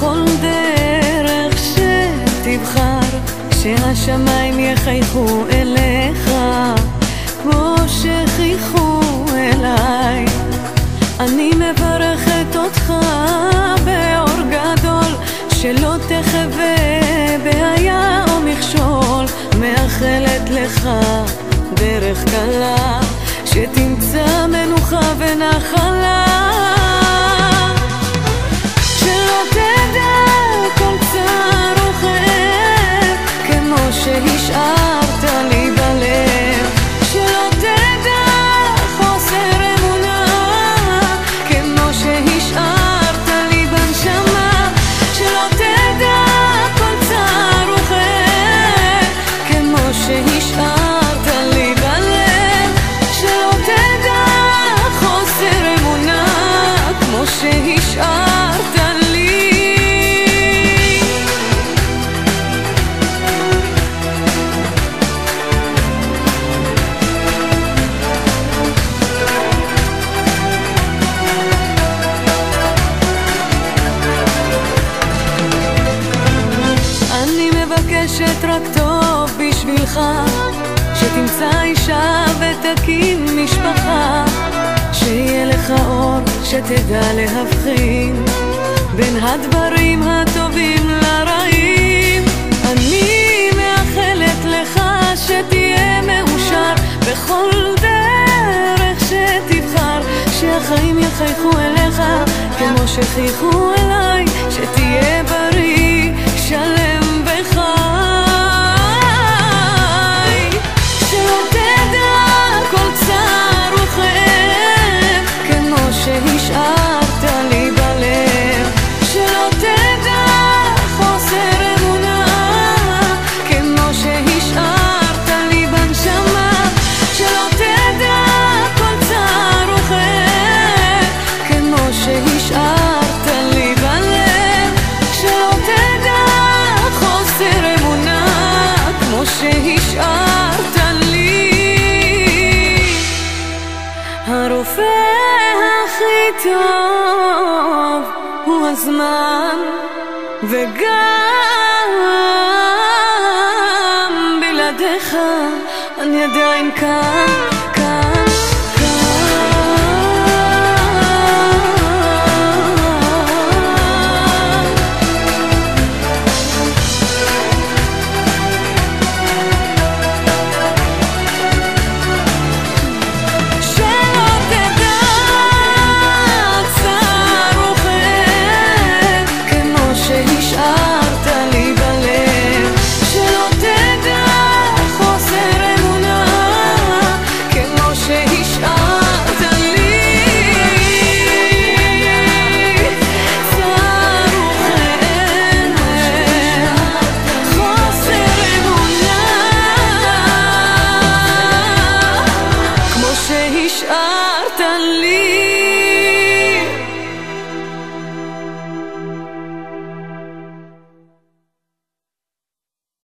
בכל דרך שתבחר, שהשמיים יחייכו אליך, כמו שחייכו אליי. אני מברכת אותך באור גדול, שלא תחווה בעיה או מכשול, מאחלת לך דרך קלה, שתמצא מנוחה ונחלה. מבקשת רק טוב בשבילך. שתמצא אישה ותקים משפחה. שיהיה לך אור שתדע להבחין בין הדברים הטובים לרעים. אני מאחלת לך שתהיה מאושר בכל דרך שתבחר. שהחיים יחייכו אליך כמו שחייכו אליי. שתהיה בריא, שלם טוב הוא הזמן וגם בלעדיך אני עדיין כאן